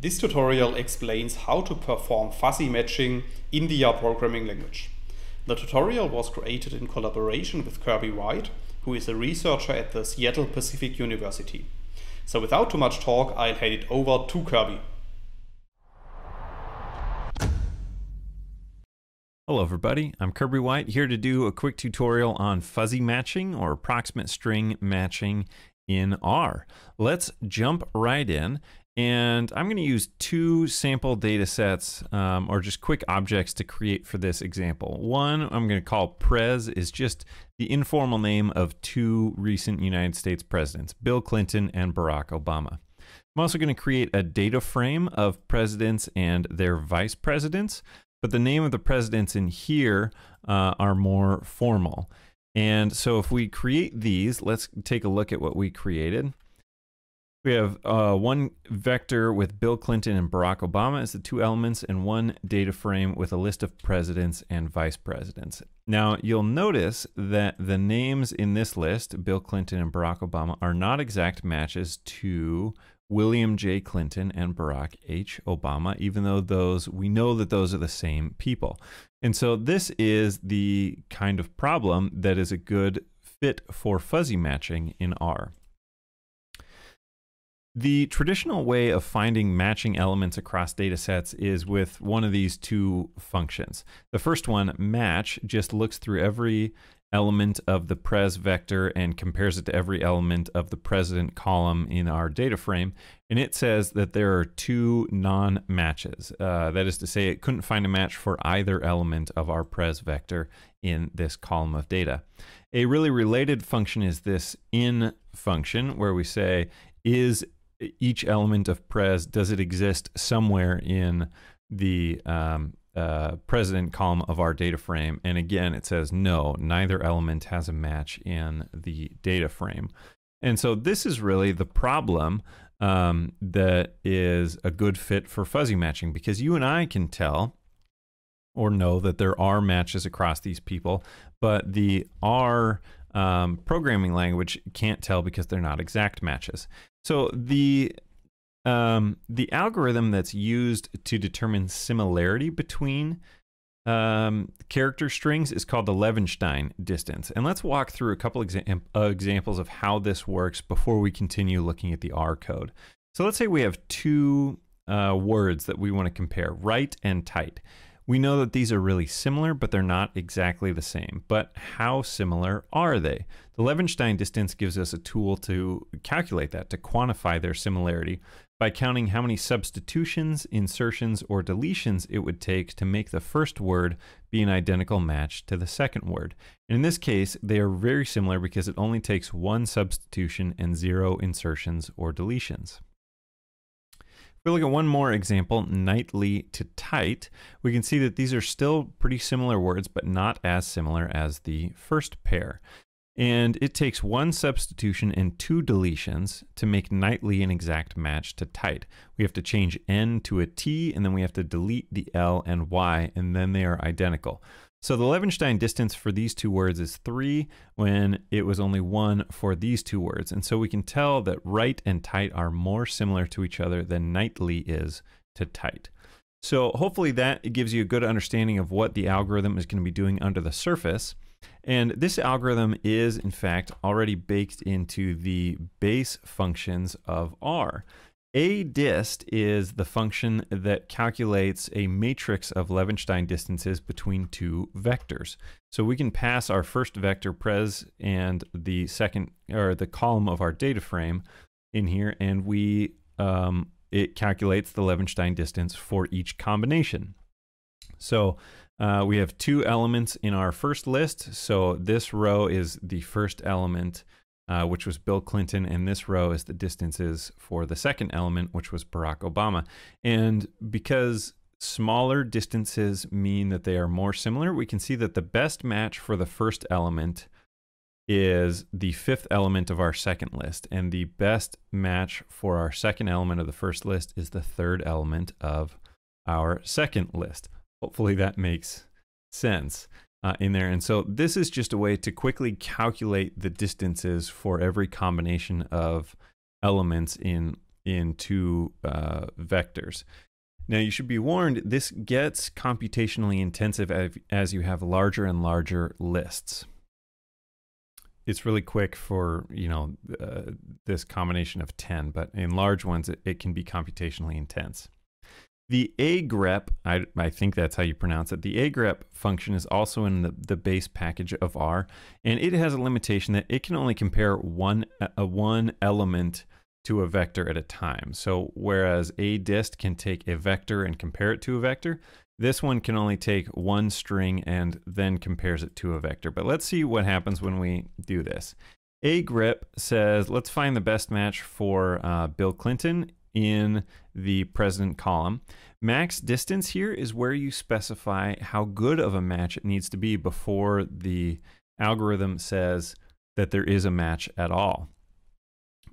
This tutorial explains how to perform fuzzy matching in the R programming language. The tutorial was created in collaboration with Kirby White, who is a researcher at the Seattle Pacific University. So without too much talk, I'll hand it over to Kirby. Hello everybody, I'm Kirby White here to do a quick tutorial on fuzzy matching or approximate string matching in R. Let's jump right in and I'm going to use two sample data sets um, or just quick objects to create for this example. One I'm going to call pres is just the informal name of two recent United States presidents, Bill Clinton and Barack Obama. I'm also going to create a data frame of presidents and their vice presidents, but the name of the presidents in here uh, are more formal. And so if we create these, let's take a look at what we created. We have uh, one vector with Bill Clinton and Barack Obama as the two elements, and one data frame with a list of presidents and vice presidents. Now, you'll notice that the names in this list, Bill Clinton and Barack Obama, are not exact matches to William J. Clinton and Barack H. Obama, even though those we know that those are the same people. And so this is the kind of problem that is a good fit for fuzzy matching in R. The traditional way of finding matching elements across data sets is with one of these two functions. The first one, match, just looks through every element of the pres vector and compares it to every element of the president column in our data frame. And it says that there are two non-matches. Uh, that is to say, it couldn't find a match for either element of our pres vector in this column of data. A really related function is this in function, where we say, is each element of pres does it exist somewhere in the um, uh, president column of our data frame and again it says no neither element has a match in the data frame and so this is really the problem um, that is a good fit for fuzzy matching because you and I can tell or know that there are matches across these people, but the R um, programming language can't tell because they're not exact matches. So the um, the algorithm that's used to determine similarity between um, character strings is called the Levenshtein distance. And let's walk through a couple uh, examples of how this works before we continue looking at the R code. So let's say we have two uh, words that we want to compare, right and tight. We know that these are really similar, but they're not exactly the same. But how similar are they? The Levenshtein distance gives us a tool to calculate that, to quantify their similarity by counting how many substitutions, insertions, or deletions it would take to make the first word be an identical match to the second word. And in this case, they are very similar because it only takes one substitution and zero insertions or deletions we look at one more example, nightly to tight, we can see that these are still pretty similar words, but not as similar as the first pair. And it takes one substitution and two deletions to make nightly an exact match to tight. We have to change N to a T, and then we have to delete the L and Y, and then they are identical. So the Levenshtein distance for these two words is 3 when it was only 1 for these two words. And so we can tell that right and tight are more similar to each other than nightly is to tight. So hopefully that gives you a good understanding of what the algorithm is going to be doing under the surface. And this algorithm is in fact already baked into the base functions of R. adist is the function that calculates a matrix of Levenshtein distances between two vectors. So we can pass our first vector pres and the second or the column of our data frame in here, and we um, it calculates the Levenshtein distance for each combination. So uh, we have two elements in our first list. So this row is the first element uh, which was Bill Clinton, and this row is the distances for the second element, which was Barack Obama. And because smaller distances mean that they are more similar, we can see that the best match for the first element is the fifth element of our second list. And the best match for our second element of the first list is the third element of our second list. Hopefully that makes sense uh, in there. And so this is just a way to quickly calculate the distances for every combination of elements in in two uh, vectors. Now, you should be warned, this gets computationally intensive as, as you have larger and larger lists. It's really quick for, you know, uh, this combination of 10, but in large ones, it, it can be computationally intense. The agrep, I, I think that's how you pronounce it, the agrep function is also in the, the base package of R, and it has a limitation that it can only compare one, a one element to a vector at a time. So whereas adist can take a vector and compare it to a vector, this one can only take one string and then compares it to a vector. But let's see what happens when we do this. agrep says, let's find the best match for uh, Bill Clinton in the president column. Max distance here is where you specify how good of a match it needs to be before the algorithm says that there is a match at all.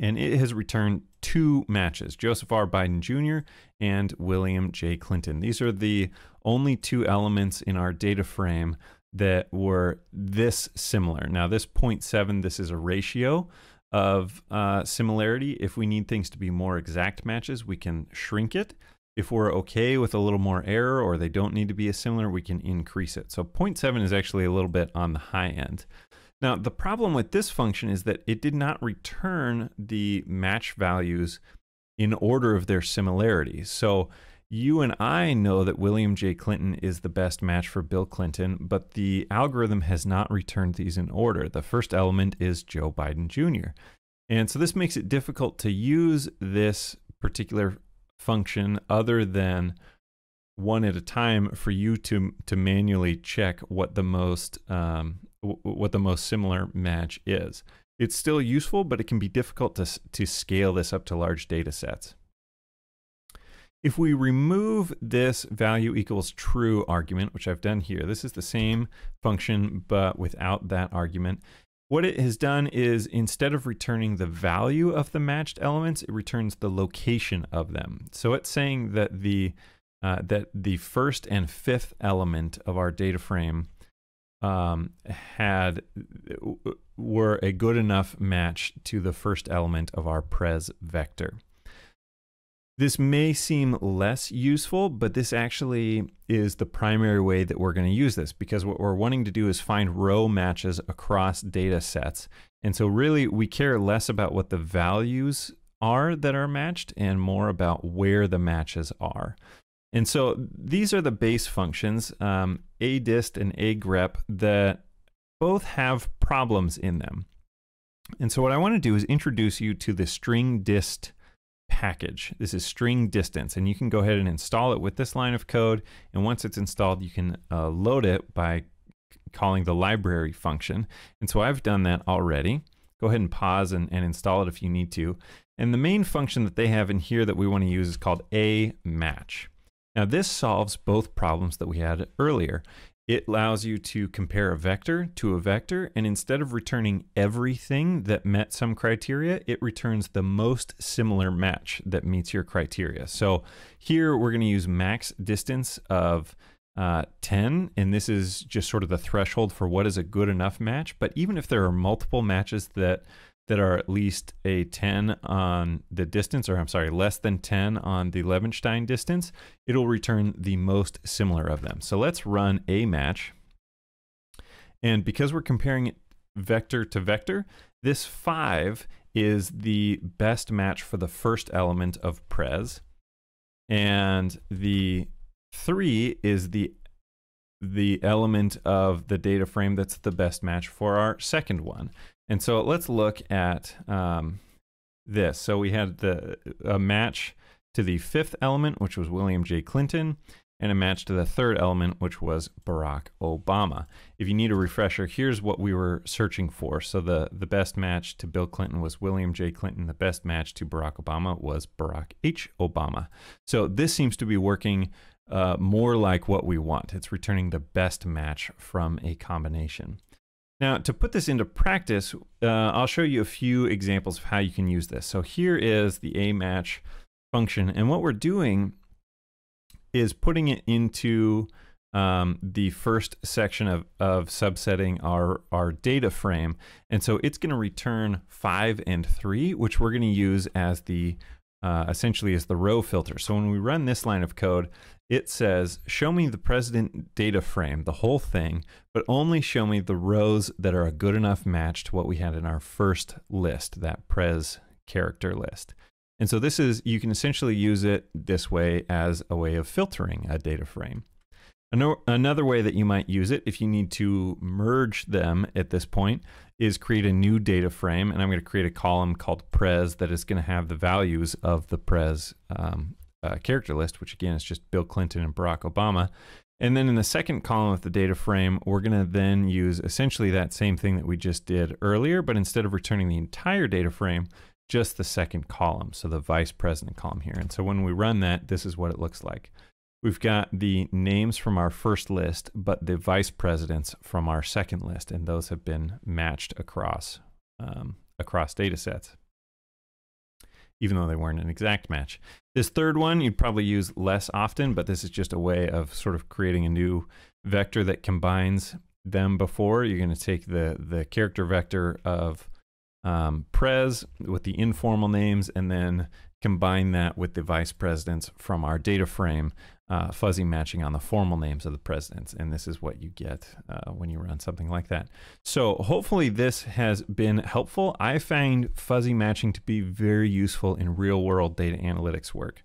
And it has returned two matches Joseph R. Biden Jr. and William J. Clinton. These are the only two elements in our data frame that were this similar. Now, this 0.7, this is a ratio of uh, similarity. If we need things to be more exact matches, we can shrink it. If we're okay with a little more error or they don't need to be as similar, we can increase it. So 0.7 is actually a little bit on the high end. Now, the problem with this function is that it did not return the match values in order of their similarity. So you and I know that William J. Clinton is the best match for Bill Clinton, but the algorithm has not returned these in order. The first element is Joe Biden Jr. And so this makes it difficult to use this particular function other than one at a time for you to to manually check what the most um, what the most similar match is. It's still useful, but it can be difficult to to scale this up to large data sets. If we remove this value equals true argument, which I've done here, this is the same function but without that argument. What it has done is instead of returning the value of the matched elements, it returns the location of them. So it's saying that the uh, that the first and fifth element of our data frame um, had were a good enough match to the first element of our pres vector. This may seem less useful, but this actually is the primary way that we're going to use this because what we're wanting to do is find row matches across data sets. And so really we care less about what the values are that are matched and more about where the matches are. And so these are the base functions, um, adist and agrep, that both have problems in them. And so what I want to do is introduce you to the stringdist package. This is string distance, and you can go ahead and install it with this line of code. And once it's installed, you can uh, load it by calling the library function. And so I've done that already. Go ahead and pause and, and install it if you need to. And the main function that they have in here that we want to use is called a match. Now this solves both problems that we had earlier. It allows you to compare a vector to a vector, and instead of returning everything that met some criteria, it returns the most similar match that meets your criteria. So here we're going to use max distance of uh, 10, and this is just sort of the threshold for what is a good enough match. But even if there are multiple matches that that are at least a 10 on the distance, or I'm sorry, less than 10 on the Levenshtein distance, it'll return the most similar of them. So let's run amatch. And because we're comparing it vector to vector, this 5 is the best match for the first element of pres. And the 3 is the the element of the data frame that's the best match for our second one. And so let's look at um, this. So we had the a match to the fifth element, which was William J. Clinton, and a match to the third element, which was Barack Obama. If you need a refresher, here's what we were searching for. So the, the best match to Bill Clinton was William J. Clinton. The best match to Barack Obama was Barack H. Obama. So this seems to be working uh, more like what we want. It's returning the best match from a combination. Now, to put this into practice, uh, I'll show you a few examples of how you can use this. So here is the amatch function, and what we're doing is putting it into um, the first section of, of subsetting our, our data frame. And so it's going to return 5 and 3, which we're going to use as the uh, essentially is the row filter. So when we run this line of code, it says, show me the president data frame, the whole thing, but only show me the rows that are a good enough match to what we had in our first list, that pres character list. And so this is, you can essentially use it this way as a way of filtering a data frame. Another way that you might use it if you need to merge them at this point is create a new data frame. And I'm going to create a column called pres that is going to have the values of the pres um, uh, character list, which again is just Bill Clinton and Barack Obama. And then in the second column of the data frame, we're going to then use essentially that same thing that we just did earlier, but instead of returning the entire data frame, just the second column, so the vice president column here. And so when we run that, this is what it looks like. We've got the names from our first list, but the vice presidents from our second list, and those have been matched across um, across data sets, even though they weren't an exact match. This third one you'd probably use less often, but this is just a way of sort of creating a new vector that combines them before. You're going to take the the character vector of um, pres with the informal names and then combine that with the vice presidents from our data frame uh, fuzzy matching on the formal names of the presidents. And this is what you get uh, when you run something like that. So hopefully this has been helpful. I find fuzzy matching to be very useful in real world data analytics work,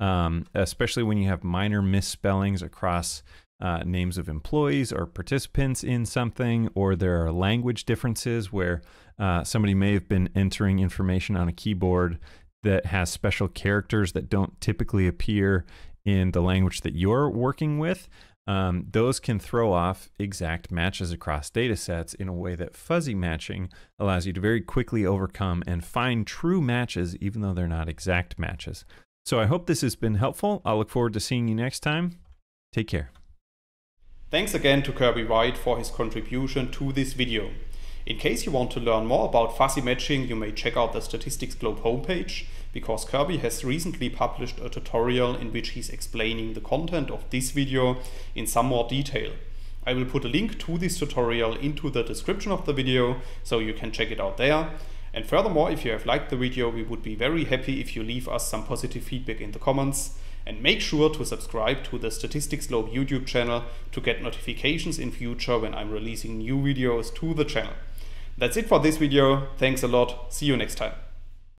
um, especially when you have minor misspellings across uh, names of employees or participants in something, or there are language differences where uh, somebody may have been entering information on a keyboard that has special characters that don't typically appear in the language that you're working with, um, those can throw off exact matches across data sets in a way that fuzzy matching allows you to very quickly overcome and find true matches, even though they're not exact matches. So I hope this has been helpful. I'll look forward to seeing you next time. Take care. Thanks again to Kirby White for his contribution to this video. In case you want to learn more about fuzzy matching, you may check out the Statistics Globe homepage, because Kirby has recently published a tutorial in which he's explaining the content of this video in some more detail. I will put a link to this tutorial into the description of the video, so you can check it out there. And furthermore, if you have liked the video, we would be very happy if you leave us some positive feedback in the comments. And make sure to subscribe to the Statistics Globe YouTube channel to get notifications in future when I'm releasing new videos to the channel. That's it for this video. Thanks a lot. See you next time.